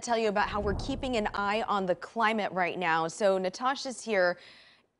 tell you about how we're keeping an eye on the climate right now. So Natasha's here.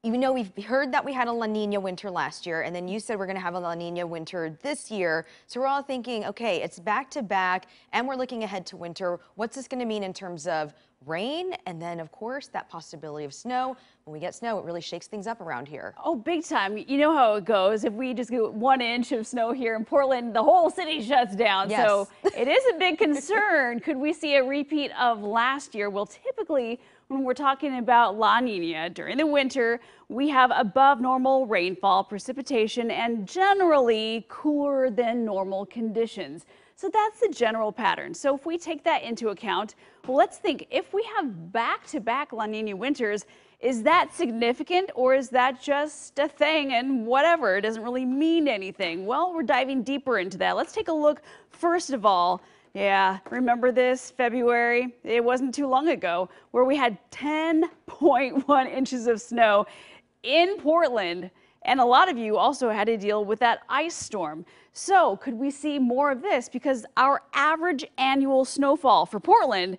You know, we've heard that we had a La Nina winter last year, and then you said we're going to have a La Nina winter this year. So we're all thinking, okay, it's back to back, and we're looking ahead to winter. What's this going to mean in terms of rain? And then, of course, that possibility of snow. When we get snow, it really shakes things up around here. Oh, big time. You know how it goes. If we just get one inch of snow here in Portland, the whole city shuts down. Yes. So it is a big concern. Could we see a repeat of last year? Well, when we're talking about La Nina during the winter, we have above normal rainfall, precipitation, and generally cooler than normal conditions. So that's the general pattern. So if we take that into account, well, let's think if we have back to back La Nina winters, is that significant or is that just a thing and whatever? It doesn't really mean anything. Well, we're diving deeper into that. Let's take a look, first of all, yeah, remember this February? It wasn't too long ago where we had 10.1 inches of snow in Portland. And a lot of you also had to deal with that ice storm. So could we see more of this? Because our average annual snowfall for Portland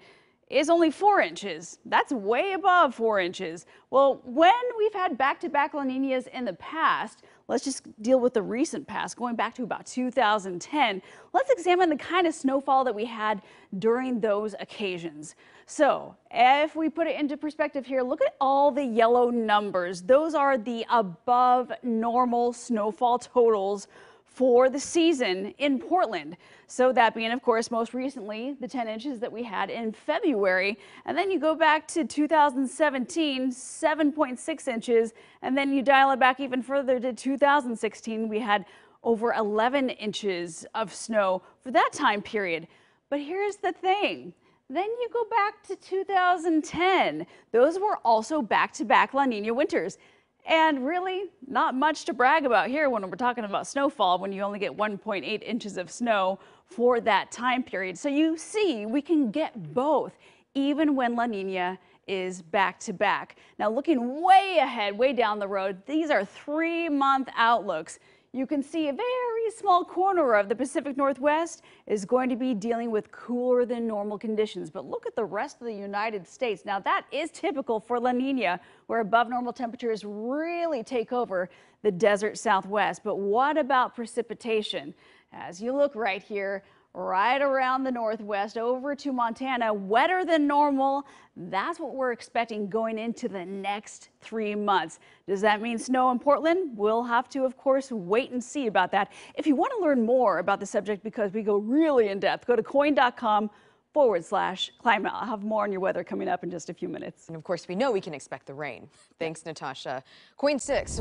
is only four inches. That's way above four inches. Well, when we've had back-to-back La Ninas in the past, let's just deal with the recent past, going back to about 2010. Let's examine the kind of snowfall that we had during those occasions. So if we put it into perspective here, look at all the yellow numbers. Those are the above normal snowfall totals for the season in Portland. So that being, of course, most recently the 10 inches that we had in February. And then you go back to 2017, 7.6 inches. And then you dial it back even further to 2016. We had over 11 inches of snow for that time period. But here's the thing. Then you go back to 2010. Those were also back-to-back -back La Nina winters. And really, not much to brag about here when we're talking about snowfall when you only get 1.8 inches of snow for that time period. So you see, we can get both, even when La Nina is back to back. Now, looking way ahead, way down the road, these are three month outlooks you can see a very small corner of the Pacific Northwest is going to be dealing with cooler than normal conditions. But look at the rest of the United States. Now that is typical for La Nina, where above normal temperatures really take over the desert Southwest. But what about precipitation? As you look right here, right around the northwest over to Montana, wetter than normal. That's what we're expecting going into the next three months. Does that mean snow in Portland? We'll have to, of course, wait and see about that. If you want to learn more about the subject because we go really in depth, go to koin.com forward slash climate. I'll have more on your weather coming up in just a few minutes. And of course, we know we can expect the rain. Thanks, Natasha. KOIN 6.